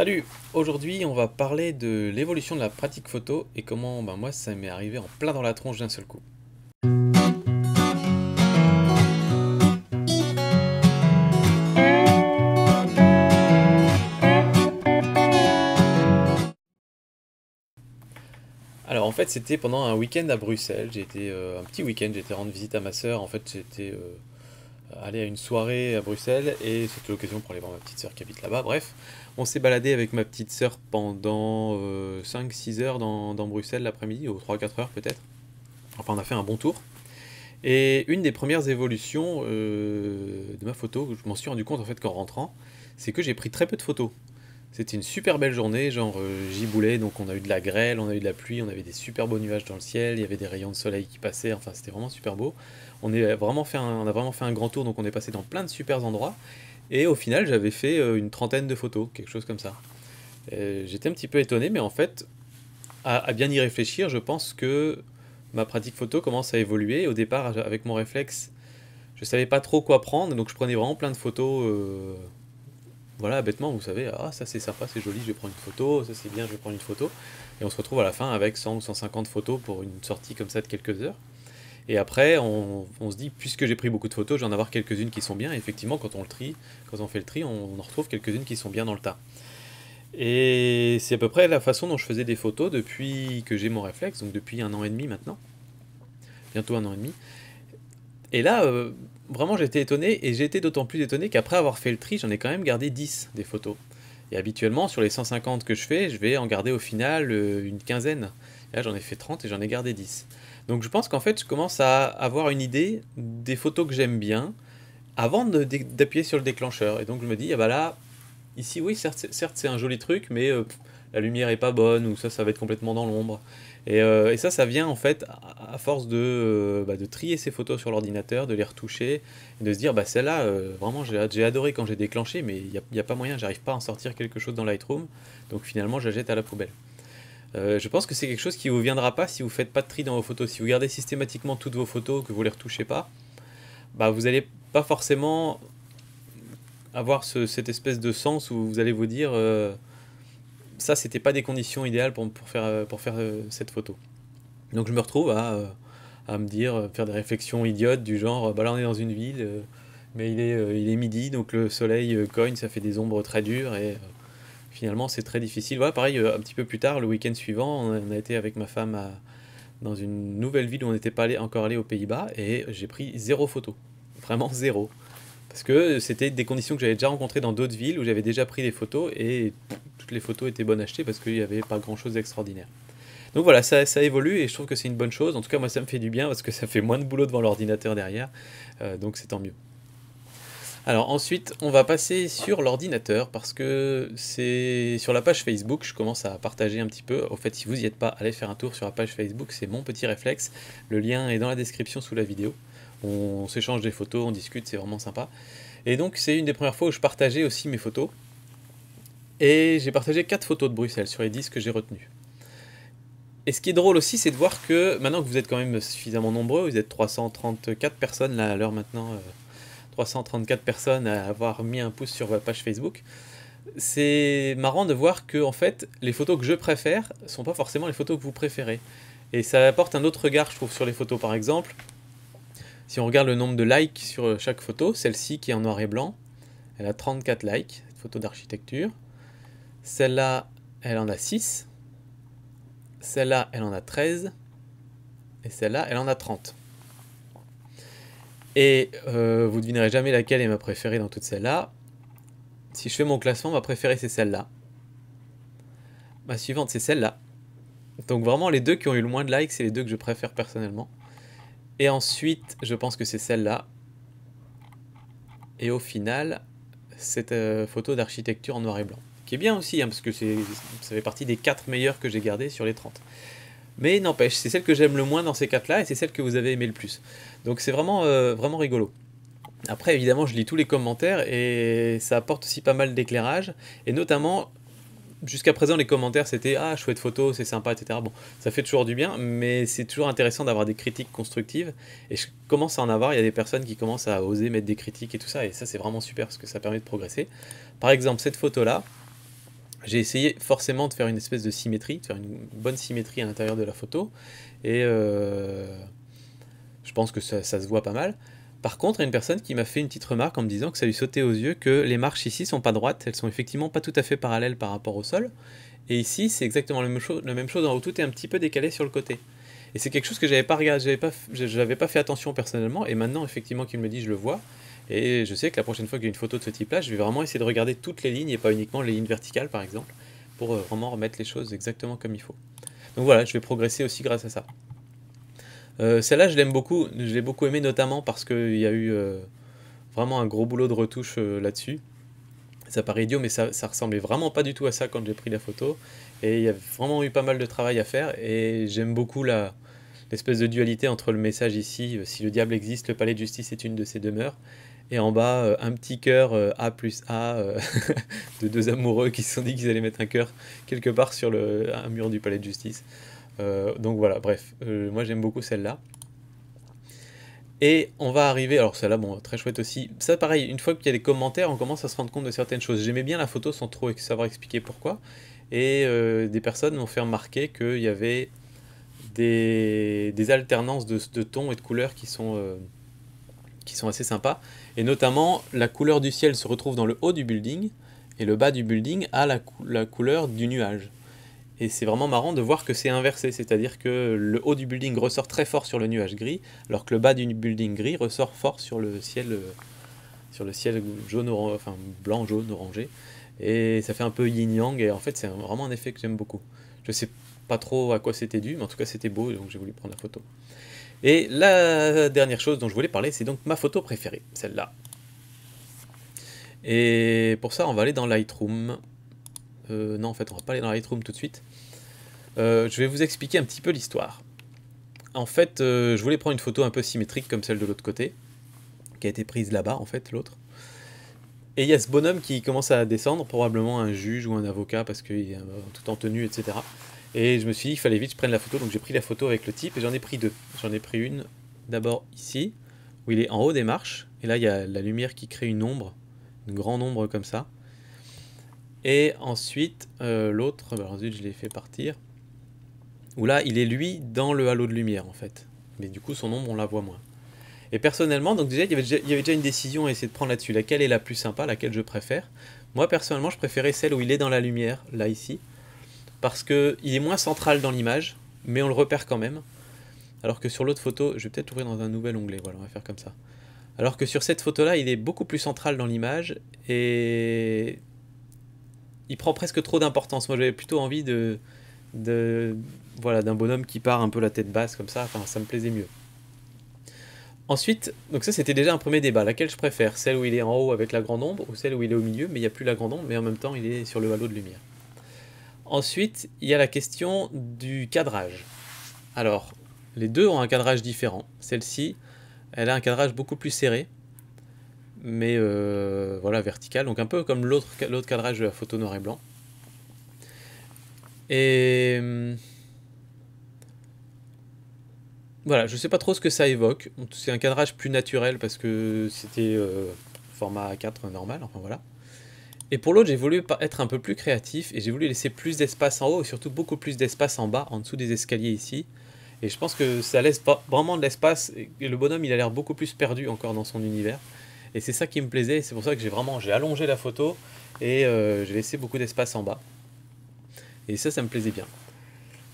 Salut. Aujourd'hui on va parler de l'évolution de la pratique photo et comment ben, moi ça m'est arrivé en plein dans la tronche d'un seul coup. Alors en fait c'était pendant un week-end à Bruxelles, j'ai été euh, un petit week-end, j'étais rendre visite à ma soeur, en fait j'étais euh, allé à une soirée à Bruxelles et c'était l'occasion pour aller voir ma petite soeur qui habite là-bas, bref. On s'est baladé avec ma petite soeur pendant 5-6 euh, heures dans, Bruxelles l'après-midi, ou 3-4 heures peut-être. Enfin on a fait un bon tour. Et une des premières évolutions de ma photo, je m'en suis rendu compte en fait qu'en rentrant, c'est que j'ai pris très peu de photos. C'était une super belle journée, genre euh, giboulé, donc on a eu de la grêle, on a eu de la pluie, on avait des super beaux nuages dans le ciel, il y avait des rayons de soleil qui passaient, enfin c'était vraiment super beau. On, a vraiment fait un grand tour, donc on est passé dans plein de super endroits. Et au final, j'avais fait euh, une trentaine de photos, quelque chose comme ça. J'étais un petit peu étonné, mais en fait, à, bien y réfléchir, je pense que ma pratique photo commence à évoluer. Au départ, avec mon réflexe, je savais pas trop quoi prendre, donc je prenais vraiment plein de photos. Euh, voilà, bêtement, vous savez, ah ça c'est sympa, c'est joli, je vais prendre une photo, ça c'est bien, je vais prendre une photo. Et on se retrouve à la fin avec 100 ou 150 photos pour une sortie comme ça de quelques heures. Et après, on, se dit, puisque j'ai pris beaucoup de photos, je vais en avoir quelques-unes qui sont bien. Et effectivement, quand on le trie, quand on fait le tri, on, en retrouve quelques-unes qui sont bien dans le tas. Et c'est à peu près la façon dont je faisais des photos depuis que j'ai mon réflexe, donc depuis un an et demi maintenant. Bientôt un an et demi. Et là, euh, vraiment, été étonné, et été d'autant plus étonné qu'après avoir fait le tri, j'en ai quand même gardé 10 des photos. Et habituellement, sur les 150 que je fais, je vais en garder au final euh, une quinzaine. là, j'en ai fait 30 et j'en ai gardé 10. Donc je pense qu'en fait, je commence à avoir une idée des photos que j'aime bien avant d'appuyer sur le déclencheur. Et donc je me dis, ah bah là, ici, oui, certes, c'est un joli truc, mais euh, la lumière est pas bonne, ou ça, ça va être complètement dans l'ombre. Euh, et, ça, ça vient en fait à, force de, euh, bah, trier ces photos sur l'ordinateur, de les retoucher, et de se dire, bah celle-là, euh, vraiment, j'ai adoré quand j'ai déclenché, mais il n'y a, pas moyen, j'arrive pas à en sortir quelque chose dans Lightroom, donc finalement, je la jette à la poubelle. je pense que c'est quelque chose qui vous viendra pas si vous faites pas de tri dans vos photos. Si vous gardez systématiquement toutes vos photos, que vous les retouchez pas, bah vous n'allez pas forcément avoir cette espèce de sens où vous allez vous dire ça, c'était pas des conditions idéales pour, pour faire, euh, pour faire euh, cette photo. Donc je me retrouve à, euh, à, me dire, faire des réflexions idiotes du genre, bah là on est dans une ville, mais il est, il est midi, donc le soleil cogne, ça fait des ombres très dures et finalement c'est très difficile. Voilà, pareil, un petit peu plus tard, le week-end suivant, on a été avec ma femme à, dans une nouvelle ville où on n'était pas allé, encore allé aux Pays-Bas et j'ai pris zéro photo. Vraiment zéro. Parce que c'était des conditions que j'avais déjà rencontrées dans d'autres villes où j'avais déjà pris des photos et toutes les photos étaient bonnes à acheter parce qu'il n'y avait pas grand chose d'extraordinaire. Donc voilà, ça, ça, évolue et je trouve que c'est une bonne chose. En tout cas, moi, ça me fait du bien parce que ça fait moins de boulot devant l'ordinateur derrière. Euh, donc c'est tant mieux. Alors ensuite, on va passer sur l'ordinateur parce que c'est sur la page Facebook, je commence à partager un petit peu. Au fait, si vous n'y êtes pas, allez faire un tour sur la page Facebook, c'est mon petit réflexe. Le lien est dans la description sous la vidéo on s'échange des photos, on discute, c'est vraiment sympa. Et donc c'est une des premières fois où je partageais aussi mes photos. Et j'ai partagé 4 photos de Bruxelles sur les 10 que j'ai retenues. Et ce qui est drôle aussi, c'est de voir que maintenant que vous êtes quand même suffisamment nombreux, vous êtes 334 personnes là à l'heure maintenant, 334 euh, personnes à avoir mis un pouce sur votre page Facebook. C'est marrant de voir que en fait, les photos que je préfère sont pas forcément les photos que vous préférez. Et ça apporte un autre regard, je trouve, sur les photos. Par exemple, si on regarde le nombre de likes sur euh, chaque photo, celle-ci qui est en noir et blanc, elle a 34 likes, cette photo d'architecture. Celle-là, elle en a 6. Celle-là, elle en a 13. Et celle-là, elle en a 30. Et euh, vous ne devinerez jamais laquelle est ma préférée dans toutes celles-là. Si je fais mon classement, ma préférée c'est celle-là. Ma suivante c'est celle-là. Donc vraiment les deux qui ont eu le moins de likes, c'est les deux que je préfère personnellement. Et ensuite, je pense que c'est celle-là. Et au final, cette euh, photo d'architecture en noir et blanc. Qui est bien aussi, hein, parce que ça fait partie des 4 meilleures que j'ai gardées sur les 30. Mais n'empêche, c'est celle que j'aime le moins dans ces 4-là, et c'est celle que vous avez aimé le plus. Donc c'est vraiment, euh, vraiment rigolo. Après, évidemment, je lis tous les commentaires, et ça apporte aussi pas mal d'éclairage. Et notamment, jusqu'à présent, les commentaires, c'était Ah, chouette photo, c'est sympa, etc. Bon, ça fait toujours du bien, mais c'est toujours intéressant d'avoir des critiques constructives. Et je commence à en avoir. Il y a des personnes qui commencent à oser mettre des critiques et tout ça. Et ça, c'est vraiment super parce que ça permet de progresser. Par exemple, cette photo-là, j'ai essayé forcément de faire une espèce de symétrie, de faire une bonne symétrie à l'intérieur de la photo. Et euh, je pense que ça, se voit pas mal. Par contre, il y a une personne qui m'a fait une petite remarque en me disant que ça lui sautait aux yeux que les marches ici sont pas droites, elles sont effectivement pas tout à fait parallèles par rapport au sol. Et ici, c'est exactement la même chose, tout est un petit peu décalé sur le côté. Et c'est quelque chose que j'avais pas regardé, j'avais pas, pas fait attention personnellement, et maintenant, effectivement, qu'il me dit, je le vois. Et je sais que la prochaine fois y a une photo de ce type-là, je vais vraiment essayer de regarder toutes les lignes et pas uniquement les lignes verticales, par exemple, pour euh, vraiment remettre les choses exactement comme il faut. Donc voilà, je vais progresser aussi grâce à ça. Euh, celle-là, je l'aime beaucoup, je l'ai beaucoup aimé notamment parce qu'il y a eu euh, vraiment un gros boulot de retouche là-dessus. Ça paraît idiot, mais ça, ressemblait vraiment pas du tout à ça quand j'ai pris la photo. Et il y a vraiment eu pas mal de travail à faire. Et j'aime beaucoup la, l'espèce de dualité entre le message ici, si le diable existe, le palais de justice est une de ses demeures, et en bas, euh, un petit cœur euh, A plus A euh, de deux amoureux qui se sont dit qu'ils allaient mettre un cœur quelque part sur le, un mur du palais de justice. Donc voilà, bref, moi j'aime beaucoup celle-là. Et on va arriver, alors celle-là, bon, très chouette aussi. Ça, pareil, une fois qu'il y a des commentaires, on commence à se rendre compte de certaines choses. J'aimais bien la photo sans trop savoir expliquer pourquoi. Et des personnes m'ont fait remarquer qu'il y avait des, alternances de, tons et de couleurs qui sont, qui sont assez sympas. Et notamment, la couleur du ciel se retrouve dans le haut du building, et le bas du building a la couleur du nuage. Et c'est vraiment marrant de voir que c'est inversé, c'est-à-dire que le haut du building ressort très fort sur le nuage gris, alors que le bas du building gris ressort fort sur le ciel, sur le ciel jaune, enfin blanc, jaune, orangé. Et ça fait un peu yin-yang, et en fait c'est vraiment un effet que j'aime beaucoup. Je sais pas trop à quoi c'était dû, mais en tout cas c'était beau, donc j'ai voulu prendre la photo. Et la dernière chose dont je voulais parler, c'est donc ma photo préférée, celle-là. Et pour ça, on va aller dans Lightroom. Euh, non, en fait, on va pas aller dans Lightroom tout de suite. Euh, je vais vous expliquer un petit peu l'histoire. En fait, euh, je voulais prendre une photo un peu symétrique comme celle de l'autre côté, qui a été prise là-bas, en fait, l'autre. Et il y a ce bonhomme qui commence à descendre, probablement un juge ou un avocat, parce qu'il est tout en tenue, etc. Et je me suis dit qu'il fallait vite que je prenne la photo, donc j'ai pris la photo avec le type et j'en ai pris deux. J'en ai pris une d'abord ici, où il est en haut des marches, et là il y a la lumière qui crée une ombre, une grande ombre comme ça. Et ensuite, euh, l'autre, bah, ensuite je l'ai fait partir, où là il est lui dans le halo de lumière en fait. Mais du coup son ombre on la voit moins. Et personnellement, donc déjà il, y avait déjà, une décision à essayer de prendre là-dessus. Laquelle est la plus sympa, laquelle je préfère? Moi personnellement je préférais celle où il est dans la lumière, là ici parce qu'il est moins central dans l'image, mais on le repère quand même. Alors que sur l'autre photo, je vais peut-être ouvrir dans un nouvel onglet, voilà, on va faire comme ça. Alors que sur cette photo-là, il est beaucoup plus central dans l'image et il prend presque trop d'importance. Moi, j'avais plutôt envie de, de voilà, d'un bonhomme qui part un peu la tête basse comme ça. Enfin, ça me plaisait mieux. Ensuite, donc ça c'était déjà un premier débat. Laquelle je préfère? Celle où il est en haut avec la grande ombre ou celle où il est au milieu mais il n'y a plus la grande ombre mais en même temps il est sur le halo de lumière Ensuite, il y a la question du cadrage. Alors, les deux ont un cadrage différent. Celle-ci, elle a un cadrage beaucoup plus serré, mais euh, voilà, vertical, donc un peu comme l'autre cadrage de la photo noir et blanc. Et hum, voilà, je sais pas trop ce que ça évoque. C'est un cadrage plus naturel parce que c'était euh, format A4 normal, voilà. Et pour l'autre, j'ai voulu être un peu plus créatif et j'ai voulu laisser plus d'espace en haut et surtout beaucoup plus d'espace en bas, en dessous des escaliers ici. Et je pense que ça laisse vraiment de l'espace le bonhomme il a l'air beaucoup plus perdu encore dans son univers. Et c'est ça qui me plaisait, c'est pour ça que j'ai vraiment allongé la photo et euh, j'ai laissé beaucoup d'espace en bas. Et ça, ça me plaisait bien.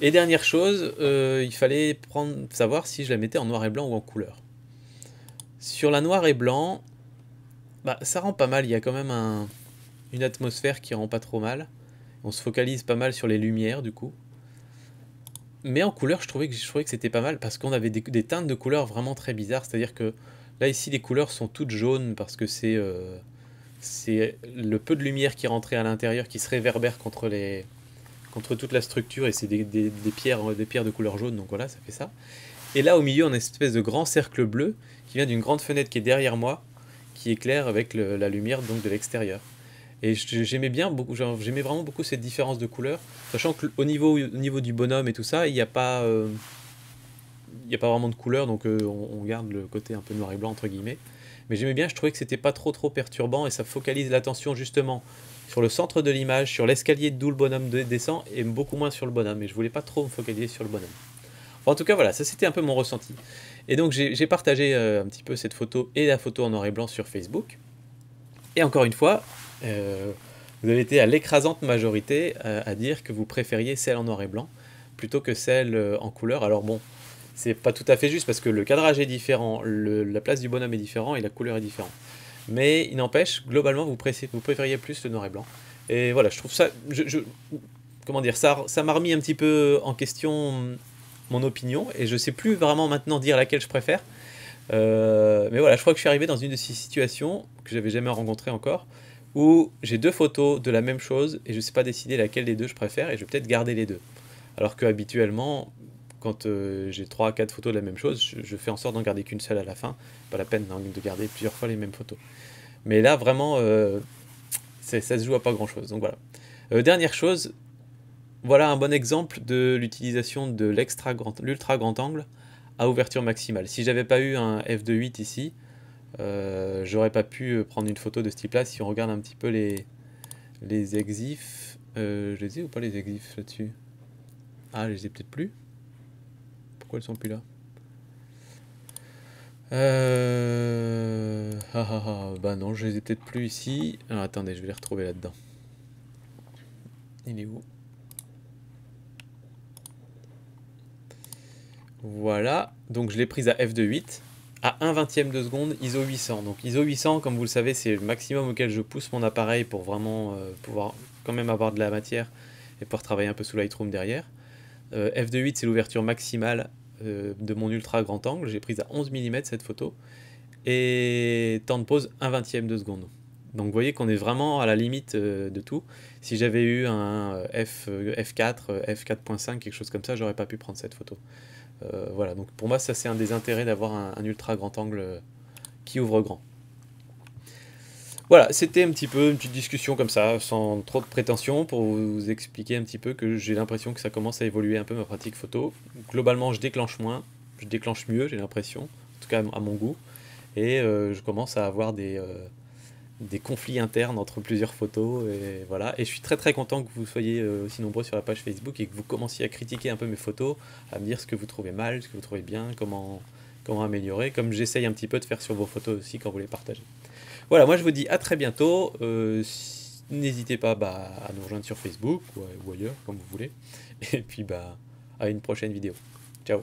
Et dernière chose, euh, il fallait savoir si je la mettais en noir et blanc ou en couleur. Sur la noir et blanc, bah, ça rend pas mal, il y a quand même un, une atmosphère qui rend pas trop mal. On se focalise pas mal sur les lumières du coup. Mais en couleur, je trouvais que, c'était pas mal parce qu'on avait des, teintes de couleurs vraiment très bizarres. C'est-à-dire que là, ici, les couleurs sont toutes jaunes parce que c'est euh, c'est le peu de lumière qui rentrait à l'intérieur qui se réverbère contre, les, contre toute la structure et c'est des, pierres, des pierres de couleur jaune. Donc voilà, ça fait ça. Et là, au milieu, on a une espèce de grand cercle bleu qui vient d'une grande fenêtre qui est derrière moi qui éclaire avec la lumière donc de l'extérieur. Et j'aimais bien, beaucoup, j'aimais vraiment beaucoup cette différence de couleur, sachant qu'au niveau, au niveau du bonhomme et tout ça, il n'y a pas, euh, il a pas vraiment de couleur, donc euh, on, garde le côté un peu noir et blanc entre guillemets. Mais j'aimais bien, je trouvais que c'était pas trop trop perturbant et ça focalise l'attention justement sur le centre de l'image, sur l'escalier d'où le bonhomme descend, et beaucoup moins sur le bonhomme. Et je voulais pas trop me focaliser sur le bonhomme. en tout cas, voilà, ça c'était un peu mon ressenti. Et donc j'ai partagé euh, un petit peu cette photo et la photo en noir et blanc sur Facebook. Et encore une fois, euh, vous avez été à l'écrasante majorité euh, à dire que vous préfériez celle en noir et blanc plutôt que celle en couleur. Alors bon, c'est pas tout à fait juste parce que le cadrage est différent, la place du bonhomme est différente et la couleur est différente. Mais il n'empêche, globalement, vous, vous préfériez plus le noir et blanc. Et voilà, je trouve ça. Je, comment dire Ça ça m'a remis un petit peu en question mon opinion et je sais plus vraiment maintenant dire laquelle je préfère. Euh, mais voilà, je crois que je suis arrivé dans une de ces situations que j'avais jamais rencontrées encore où j'ai deux photos de la même chose et je sais pas décider laquelle des deux je préfère et je vais peut-être garder les deux. Alors que habituellement, quand euh, j'ai trois, quatre photos de la même chose, je, fais en sorte d'en garder qu'une seule à la fin. Pas la peine de garder plusieurs fois les mêmes photos. Mais là, vraiment, euh, ça se joue à pas grand-chose. Donc voilà. Euh, dernière chose, voilà un bon exemple de l'utilisation de l'ultra grand, grand angle à ouverture maximale. Si j'avais pas eu un f2.8 ici, j'aurais pas pu prendre une photo de ce type-là. Si on regarde un petit peu les, les exifs, je les ai ou pas les exifs là-dessus? Ah, je les ai peut-être plus. Pourquoi elles sont plus là euh... Ah, ah, ah, bah non, je les ai peut-être plus ici. Alors attendez, je vais les retrouver là-dedans. Il est où? Voilà, donc je l'ai prise à f2.8 à 1 vingtième de seconde ISO 800. Donc ISO 800, comme vous le savez, c'est le maximum auquel je pousse mon appareil pour vraiment euh, pouvoir quand même avoir de la matière et pouvoir travailler un peu sous Lightroom derrière. Euh, f2.8, c'est l'ouverture maximale euh, de mon ultra grand angle. J'ai prise à 11 mm cette photo. Et temps de pause 1 vingtième de seconde. Donc vous voyez qu'on est vraiment à la limite euh, de tout. Si j'avais eu un euh, F, F4, F4.5, quelque chose comme ça, j'aurais pas pu prendre cette photo. voilà, donc pour moi ça c'est un des intérêts d'avoir un, ultra grand angle qui ouvre grand. Voilà, c'était un petit peu une petite discussion comme ça, sans trop de prétention, pour vous expliquer un petit peu que j'ai l'impression que ça commence à évoluer un peu ma pratique photo. Globalement, je déclenche moins, je déclenche mieux, j'ai l'impression, en tout cas à mon goût, et euh, je commence à avoir des, euh, des conflits internes entre plusieurs photos, et voilà. Et je suis très très content que vous soyez euh, aussi nombreux sur la page Facebook et que vous commenciez à critiquer un peu mes photos, à me dire ce que vous trouvez mal, ce que vous trouvez bien, comment, comment améliorer, comme j'essaye un petit peu de faire sur vos photos aussi quand vous les partagez. Voilà, moi je vous dis à très bientôt. Euh, n'hésitez pas bah, à nous rejoindre sur Facebook ou, ou, ailleurs, comme vous voulez. Et puis bah, à une prochaine vidéo. Ciao